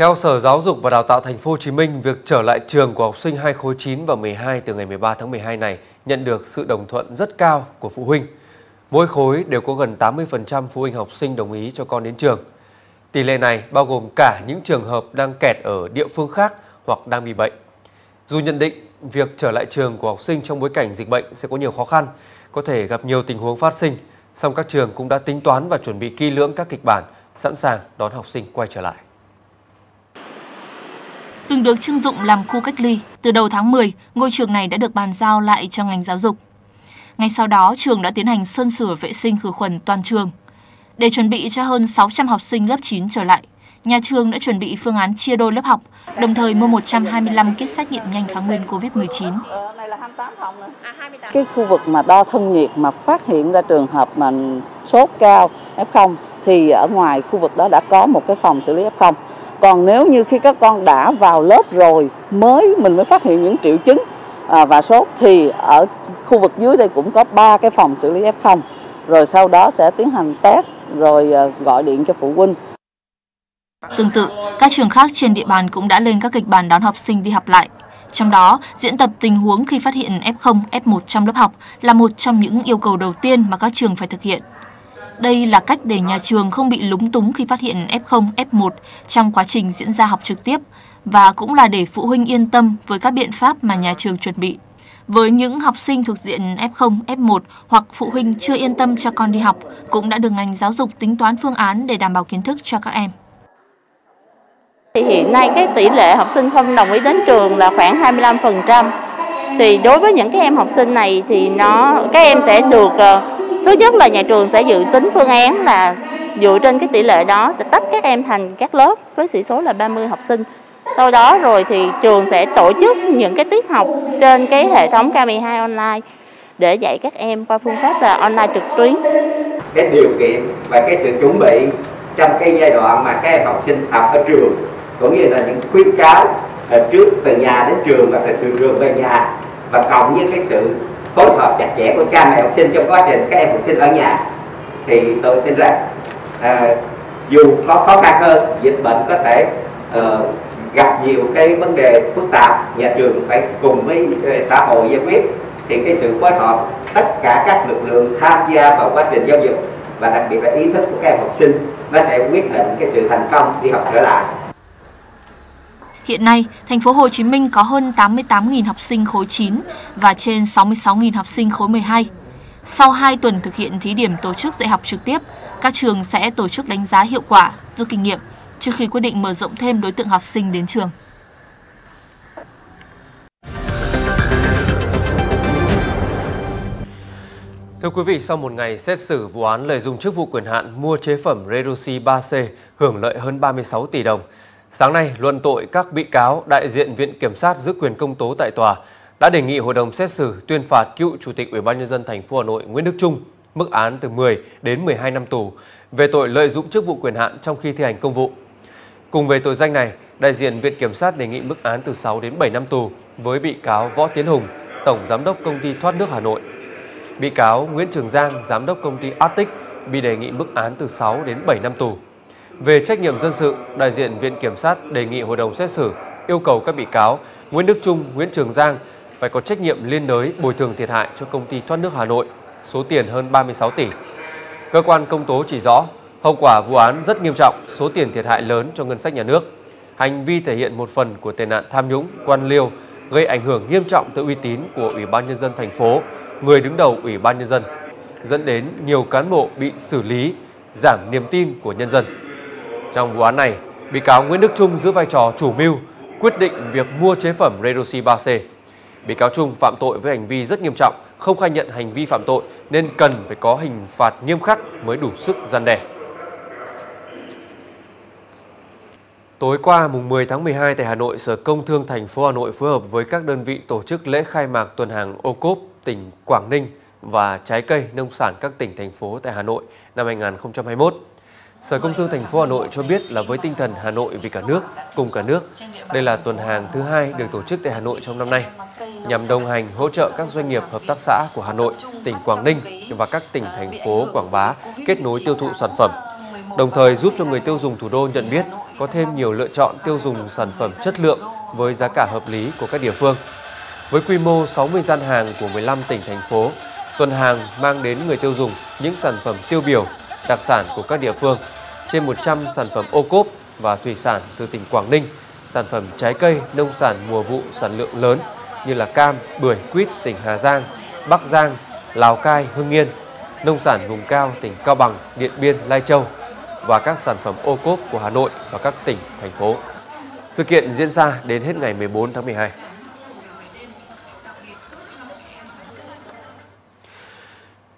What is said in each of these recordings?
Theo Sở Giáo dục và Đào tạo Thành phố Hồ Chí Minh, việc trở lại trường của học sinh hai khối 9 và 12 từ ngày 13 tháng 12 này nhận được sự đồng thuận rất cao của phụ huynh. Mỗi khối đều có gần 80% phụ huynh học sinh đồng ý cho con đến trường. Tỷ lệ này bao gồm cả những trường hợp đang kẹt ở địa phương khác hoặc đang bị bệnh. Dù nhận định việc trở lại trường của học sinh trong bối cảnh dịch bệnh sẽ có nhiều khó khăn, có thể gặp nhiều tình huống phát sinh, song các trường cũng đã tính toán và chuẩn bị kỹ lưỡng các kịch bản, sẵn sàng đón học sinh quay trở lại. Từng được trưng dụng làm khu cách ly, từ đầu tháng 10, ngôi trường này đã được bàn giao lại cho ngành giáo dục. Ngay sau đó, trường đã tiến hành sơn sửa vệ sinh khử khuẩn toàn trường. Để chuẩn bị cho hơn 600 học sinh lớp 9 trở lại, nhà trường đã chuẩn bị phương án chia đôi lớp học, đồng thời mua 125 kit xét nghiệm nhanh kháng nguyên COVID-19. Cái khu vực mà đo thân nhiệt mà phát hiện ra trường hợp mà sốt cao F0 thì ở ngoài khu vực đó đã có một cái phòng xử lý F0. Còn nếu như khi các con đã vào lớp rồi mới mình mới phát hiện những triệu chứng à, và sốt thì ở khu vực dưới đây cũng có ba cái phòng xử lý F0 rồi sau đó sẽ tiến hành test rồi à, gọi điện cho phụ huynh. Tương tự, các trường khác trên địa bàn cũng đã lên các kịch bản đón học sinh đi học lại. Trong đó, diễn tập tình huống khi phát hiện F0, F1 trong lớp học là một trong những yêu cầu đầu tiên mà các trường phải thực hiện. Đây là cách để nhà trường không bị lúng túng khi phát hiện F0, F1 trong quá trình diễn ra học trực tiếp và cũng là để phụ huynh yên tâm với các biện pháp mà nhà trường chuẩn bị. Với những học sinh thuộc diện F0, F1 hoặc phụ huynh chưa yên tâm cho con đi học cũng đã được ngành giáo dục tính toán phương án để đảm bảo kiến thức cho các em. Thì hiện nay cái tỷ lệ học sinh không đồng ý đến trường là khoảng 25%. Thì đối với những cái em học sinh này thì nó các em sẽ được ờ, thứ nhất là nhà trường sẽ dự tính phương án là dựa trên cái tỷ lệ đó sẽ tách các em thành các lớp với sĩ số là 30 học sinh sau đó rồi thì trường sẽ tổ chức những cái tiết học trên cái hệ thống K12 online để dạy các em qua phương pháp là online trực tuyến. Cái điều kiện và cái sự chuẩn bị trong cái giai đoạn mà các em học sinh học ở trường cũng như là những khuyến cáo ờ, trước từ nhà đến trường và từ trường về nhà, và cộng với cái sự phối hợp chặt chẽ của cha mẹ học sinh trong quá trình các em học sinh ở nhà. Thì tôi tin rằng à, dù có khó khăn hơn dịch bệnh có thể uh, gặp nhiều cái vấn đề phức tạp nhà trường phải cùng với ờ, xã hội giải quyết. Thì cái sự phối hợp tất cả các lực lượng tham gia vào quá trình giáo dục và đặc biệt là ý thức của các em học sinh nó sẽ quyết định cái sự thành công đi học trở lại. Hiện nay, thành phố Hồ Chí Minh có hơn 88.000 học sinh khối 9 và trên 66.000 học sinh khối 12. Sau 2 tuần thực hiện thí điểm tổ chức dạy học trực tiếp, các trường sẽ tổ chức đánh giá hiệu quả, rút kinh nghiệm trước khi quyết định mở rộng thêm đối tượng học sinh đến trường. Thưa quý vị, sau một ngày xét xử vụ án lợi dụng chức vụ quyền hạn mua chế phẩm Redoxy 3C hưởng lợi hơn 36 tỷ đồng, Sáng nay, luận tội các bị cáo đại diện Viện Kiểm sát giữ quyền công tố tại tòa đã đề nghị hội đồng xét xử tuyên phạt cựu Chủ tịch Ủy ban nhân dân thành phố Hà Nội Nguyễn Đức Trung mức án từ 10 đến 12 năm tù về tội lợi dụng chức vụ quyền hạn trong khi thi hành công vụ. Cùng về tội danh này, đại diện Viện Kiểm sát đề nghị mức án từ 6 đến 7 năm tù với bị cáo Võ Tiến Hùng, Tổng Giám đốc Công ty Thoát nước Hà Nội. Bị cáo Nguyễn Trường Giang, Giám đốc Công ty Arctic bị đề nghị mức án từ 6 đến 7 năm tù. Về trách nhiệm dân sự, đại diện Viện Kiểm sát đề nghị hội đồng xét xử yêu cầu các bị cáo Nguyễn Đức Trung, Nguyễn Trường Giang phải có trách nhiệm liên đới bồi thường thiệt hại cho công ty thoát nước Hà Nội, số tiền hơn 36 tỷ. Cơ quan công tố chỉ rõ, hậu quả vụ án rất nghiêm trọng, số tiền thiệt hại lớn cho ngân sách nhà nước. Hành vi thể hiện một phần của tệ nạn tham nhũng, quan liêu, gây ảnh hưởng nghiêm trọng tới uy tín của Ủy ban nhân dân thành phố, người đứng đầu Ủy ban nhân dân, dẫn đến nhiều cán bộ bị xử lý, giảm niềm tin của nhân dân. Trong vụ án này, bị cáo Nguyễn Đức Trung giữ vai trò chủ mưu, quyết định việc mua chế phẩm Redoxy 3C. Bị cáo Trung phạm tội với hành vi rất nghiêm trọng, không khai nhận hành vi phạm tội nên cần phải có hình phạt nghiêm khắc mới đủ sức gian đe. Tối qua mùng 10 tháng 12 tại Hà Nội, Sở Công Thương thành phố Hà Nội phối hợp với các đơn vị tổ chức lễ khai mạc tuần hàng ô cốp tỉnh Quảng Ninh và trái cây nông sản các tỉnh thành phố tại Hà Nội năm 2021. Sở Công Thương thành phố Hà Nội cho biết là với tinh thần Hà Nội vì cả nước, cùng cả nước, đây là tuần hàng thứ hai được tổ chức tại Hà Nội trong năm nay, nhằm đồng hành hỗ trợ các doanh nghiệp hợp tác xã của Hà Nội, tỉnh Quảng Ninh và các tỉnh thành phố quảng bá kết nối tiêu thụ sản phẩm, đồng thời giúp cho người tiêu dùng thủ đô nhận biết có thêm nhiều lựa chọn tiêu dùng sản phẩm chất lượng với giá cả hợp lý của các địa phương. Với quy mô 60 gian hàng của 15 tỉnh thành phố, tuần hàng mang đến người tiêu dùng những sản phẩm tiêu biểu, đặc sản của các địa phương, trên 100 sản phẩm ô cốp và thủy sản từ tỉnh Quảng Ninh, sản phẩm trái cây, nông sản mùa vụ sản lượng lớn như là cam, bưởi, quýt tỉnh Hà Giang, Bắc Giang, Lào Cai, Hưng Yên, nông sản vùng cao tỉnh Cao Bằng, Điện Biên, Lai Châu và các sản phẩm ô cốp của Hà Nội và các tỉnh, thành phố. Sự kiện diễn ra đến hết ngày 14 tháng 12.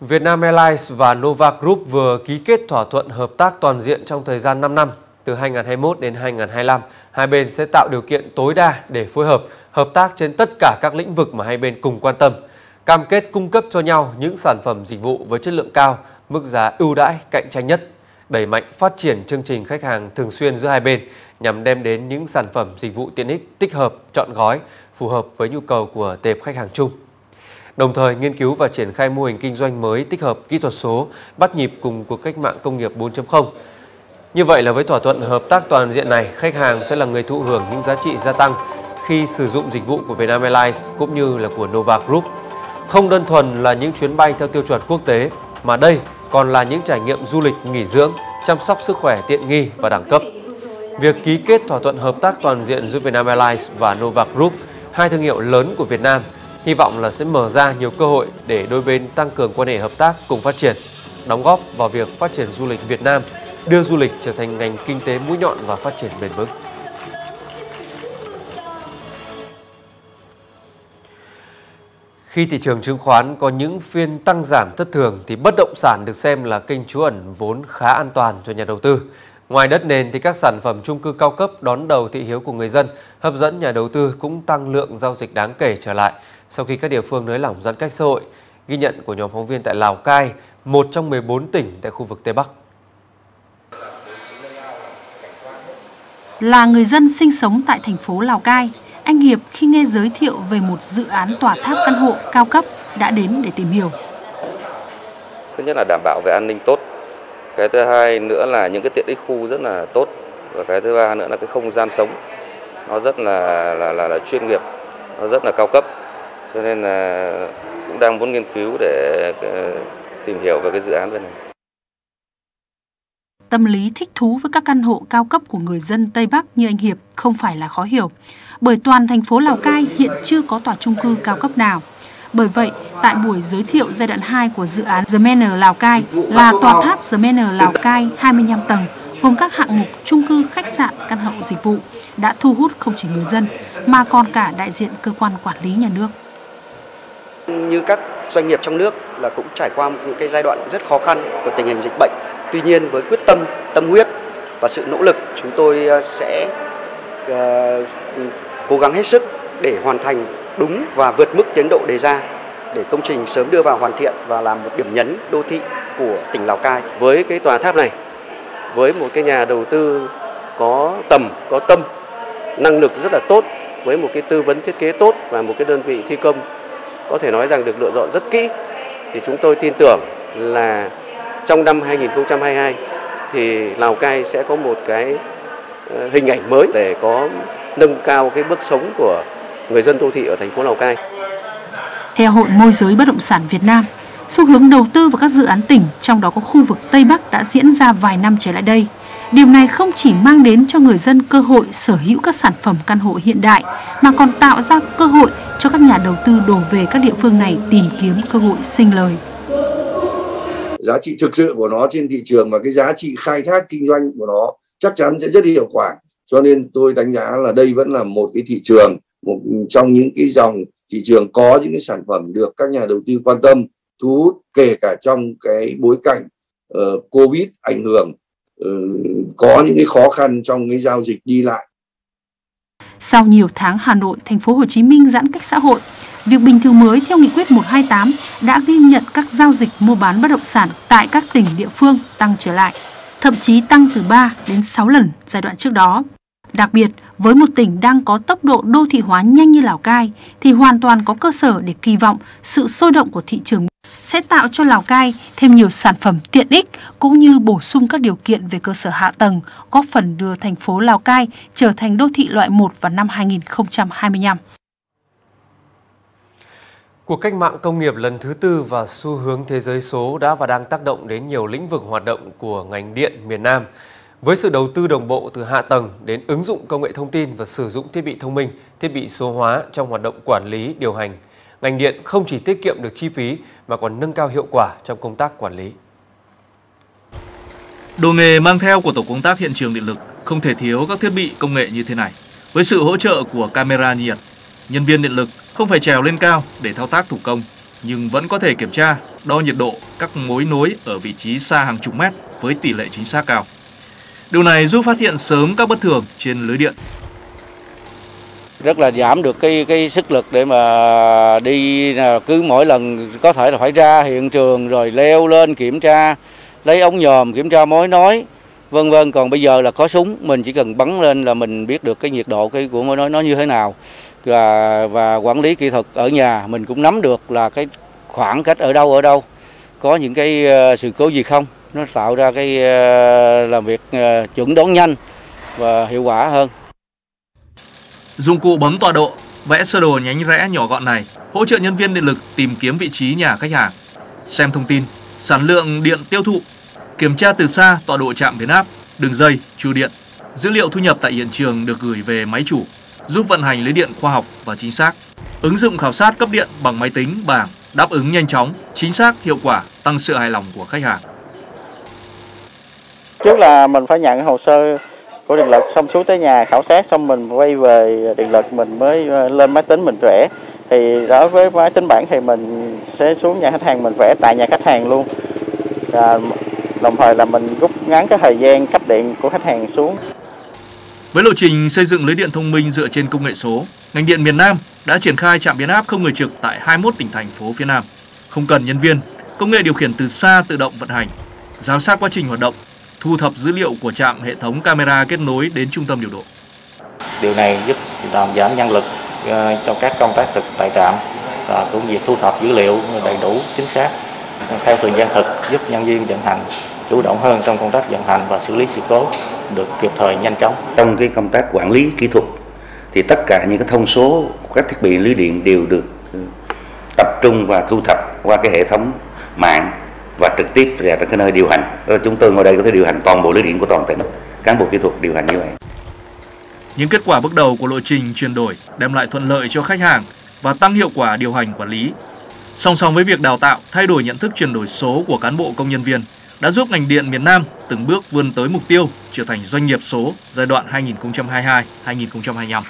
Vietnam Airlines và Nova Group vừa ký kết thỏa thuận hợp tác toàn diện trong thời gian 5 năm, từ 2021 đến 2025. Hai bên sẽ tạo điều kiện tối đa để phối hợp, hợp tác trên tất cả các lĩnh vực mà hai bên cùng quan tâm, cam kết cung cấp cho nhau những sản phẩm dịch vụ với chất lượng cao, mức giá ưu đãi, cạnh tranh nhất, đẩy mạnh phát triển chương trình khách hàng thường xuyên giữa hai bên nhằm đem đến những sản phẩm dịch vụ tiện ích tích hợp, chọn gói, phù hợp với nhu cầu của tệp khách hàng chung đồng thời nghiên cứu và triển khai mô hình kinh doanh mới tích hợp kỹ thuật số bắt nhịp cùng cuộc cách mạng công nghiệp 4.0. Như vậy là với thỏa thuận hợp tác toàn diện này, khách hàng sẽ là người thụ hưởng những giá trị gia tăng khi sử dụng dịch vụ của Vietnam Airlines cũng như là của Nova Group. Không đơn thuần là những chuyến bay theo tiêu chuẩn quốc tế, mà đây còn là những trải nghiệm du lịch nghỉ dưỡng, chăm sóc sức khỏe tiện nghi và đẳng cấp. Việc ký kết thỏa thuận hợp tác toàn diện giữa Vietnam Airlines và Nova Group, hai thương hiệu lớn của Việt Nam, hy vọng là sẽ mở ra nhiều cơ hội để đôi bên tăng cường quan hệ hợp tác cùng phát triển, đóng góp vào việc phát triển du lịch Việt Nam, đưa du lịch trở thành ngành kinh tế mũi nhọn và phát triển bền vững. Khi thị trường chứng khoán có những phiên tăng giảm thất thường thì bất động sản được xem là kênh trú ẩn vốn khá an toàn cho nhà đầu tư. Ngoài đất nền thì các sản phẩm chung cư cao cấp đón đầu thị hiếu của người dân, hấp dẫn nhà đầu tư cũng tăng lượng giao dịch đáng kể trở lại sau khi các địa phương nới lỏng giãn cách xã hội. Ghi nhận của nhóm phóng viên tại Lào Cai, một trong 14 tỉnh tại khu vực Tây Bắc. Là người dân sinh sống tại thành phố Lào Cai, anh Hiệp khi nghe giới thiệu về một dự án tòa tháp căn hộ cao cấp đã đến để tìm hiểu. Thứ nhất là đảm bảo về an ninh tốt, cái thứ hai nữa là những cái tiện ích khu rất là tốt. Và cái thứ ba nữa là cái không gian sống. Nó rất là là là, là chuyên nghiệp, nó rất là cao cấp. Cho nên là cũng đang muốn nghiên cứu để ờ, tìm hiểu về cái dự án bên này. Tâm lý thích thú với các căn hộ cao cấp của người dân Tây Bắc như anh Hiệp không phải là khó hiểu, bởi toàn thành phố Lào Cai hiện chưa có tòa trung cư cao cấp nào. Bởi vậy, tại buổi giới thiệu giai đoạn 2 của dự án The Manor Lào Cai là tòa tháp The Manor Lào Cai 25 tầng, gồm các hạng mục trung cư, khách sạn, căn hộ dịch vụ đã thu hút không chỉ người dân mà còn cả đại diện cơ quan quản lý nhà nước. Như các doanh nghiệp trong nước là cũng trải qua những cái giai đoạn rất khó khăn của tình hình dịch bệnh. Tuy nhiên với quyết tâm, tâm huyết và sự nỗ lực, chúng tôi ờ, sẽ uh, cố gắng hết sức để hoàn thành đúng và vượt mức tiến độ đề ra để công trình sớm đưa vào hoàn thiện và làm một điểm nhấn đô thị của tỉnh Lào Cai. Với cái tòa tháp này, với một cái nhà đầu tư có tầm, có tâm, năng lực rất là tốt, với một cái tư vấn thiết kế tốt và một cái đơn vị thi công có thể nói rằng được lựa chọn rất kỹ thì chúng tôi tin tưởng là trong năm 2022 thì Lào Cai sẽ có một cái ờ, hình ảnh mới để có nâng cao cái mức sống của người dân đô thị ở thành phố Lào Cai. Theo Hội Môi giới Bất động sản Việt Nam, xu hướng đầu tư vào các dự án tỉnh, trong đó có khu vực Tây Bắc đã diễn ra vài năm trở lại đây. Điều này không chỉ mang đến cho người dân cơ hội sở hữu các sản phẩm căn hộ hiện đại, mà còn tạo ra cơ hội cho các nhà đầu tư đổ về các địa phương này tìm kiếm cơ hội sinh lời. Giá trị thực sự của nó trên thị trường và cái giá trị khai thác kinh doanh của nó chắc chắn sẽ rất hiệu quả. Cho nên tôi đánh giá là đây vẫn là một cái thị trường, trong những cái dòng thị trường có những cái sản phẩm được các nhà đầu tư quan tâm, thu hút kể cả trong cái bối cảnh uh, Covid ảnh hưởng uh, có những cái khó khăn trong cái giao dịch đi lại sau nhiều tháng Hà Nội, thành phố Hồ Chí Minh giãn cách xã hội, việc bình thường mới theo nghị quyết 128 đã ghi nhận các giao dịch mua bán bất động sản tại các tỉnh địa phương tăng trở lại, thậm chí tăng từ 3 đến 6 lần giai đoạn trước đó. Đặc biệt, với một tỉnh đang có tốc độ đô thị hóa nhanh như Lào Cai thì hoàn toàn có cơ sở để kỳ vọng sự sôi động của thị trường sẽ tạo cho Lào Cai thêm nhiều sản phẩm tiện ích cũng như bổ sung các điều kiện về cơ sở hạ tầng, góp phần đưa thành phố Lào Cai trở thành đô thị loại 1 vào năm 2025. Cuộc cách mạng công nghiệp lần thứ tư và xu hướng thế giới số đã và đang tác động đến nhiều lĩnh vực hoạt động của ngành điện miền Nam. Với sự đầu tư đồng bộ từ hạ tầng đến ứng dụng công nghệ thông tin và sử dụng thiết bị thông minh, thiết bị số hóa trong hoạt động quản lý, điều hành, ngành điện không chỉ tiết kiệm được chi phí mà còn nâng cao hiệu quả trong công tác quản lý. Đồ nghề mang theo của tổ công tác hiện trường điện lực không thể thiếu các thiết bị công nghệ như thế này. Với sự hỗ trợ của camera nhiệt, nhân viên điện lực không phải trèo lên cao để thao tác thủ công, nhưng vẫn có thể kiểm tra, đo nhiệt độ các mối nối ở vị trí xa hàng chục mét với tỷ lệ chính xác cao. Điều này giúp phát hiện sớm các bất thường trên lưới điện. Rất là giảm được cái cái sức lực để mà đi à, cứ mỗi lần có thể là phải ra hiện trường rồi leo lên kiểm tra, lấy ống nhòm kiểm tra mối nối, vân vân. Còn bây giờ là có súng, mình chỉ cần bắn lên là mình biết được cái nhiệt độ cái của mối nối nó như thế nào. Và và quản lý kỹ thuật ở nhà mình cũng nắm được là cái khoảng cách ở đâu ở đâu, có những cái ờ, sự cố gì không nó tạo ra cái ờ, làm việc ờ, chuẩn đoán nhanh và hiệu quả hơn. Dụng cụ bấm tọa độ, vẽ sơ đồ nhánh rẽ nhỏ gọn này hỗ trợ nhân viên điện lực tìm kiếm vị trí nhà khách hàng, xem thông tin, sản lượng điện tiêu thụ, kiểm tra từ xa tọa độ trạm biến áp, đường dây, trụ điện. Dữ liệu thu nhập tại hiện trường được gửi về máy chủ, giúp vận hành lưới điện khoa học và chính xác. Ứng dụng khảo sát cấp điện bằng máy tính, bảng đáp ứng nhanh chóng, chính xác, hiệu quả, tăng sự hài lòng của khách hàng. Trước là mình phải nhận hồ sơ của điện lực xong xuống tới nhà khảo sát xong mình quay về điện lực mình mới ờ, lên máy tính mình vẽ thì đối với máy tính bảng thì mình sẽ xuống nhà khách hàng mình vẽ tại nhà khách hàng luôn và đồng thời là mình rút ngắn cái thời gian cấp điện của khách hàng xuống. Với lộ trình xây dựng lưới điện thông minh dựa trên công nghệ số, ngành điện miền Nam đã triển khai trạm biến áp không người trực tại 21 tỉnh thành phố phía Nam. Không cần nhân viên, công nghệ điều khiển từ xa tự động vận hành, giám sát quá trình hoạt động thu thập dữ liệu của trạm hệ thống camera kết nối đến trung tâm điều độ. Điều này giúp làm giảm nhân lực ờ, cho các công tác trực tại trạm và cũng việc thu thập dữ liệu đầy đủ chính xác theo thời gian thực giúp nhân viên vận hành chủ động hơn trong công tác vận hành và xử lý sự cố được kịp thời nhanh chóng. Trong cái công tác quản lý kỹ thuật thì tất cả những cái thông số của các thiết bị lưới điện đều được tập trung và thu thập qua cái hệ thống mạng và trực tiếp ra cái nơi điều hành. Rồi chúng tôi ngồi đây có thể điều hành toàn bộ lưới điện của toàn tỉnh, cán bộ kỹ thuật điều hành như vậy. Những kết quả bước đầu của lộ trình chuyển đổi đem lại thuận lợi cho khách hàng và tăng hiệu quả điều hành quản lý. Song song với việc đào tạo, thay đổi nhận thức chuyển đổi số của cán bộ công nhân viên đã giúp ngành điện miền Nam từng bước vươn tới mục tiêu trở thành doanh nghiệp số giai đoạn 2022-2025.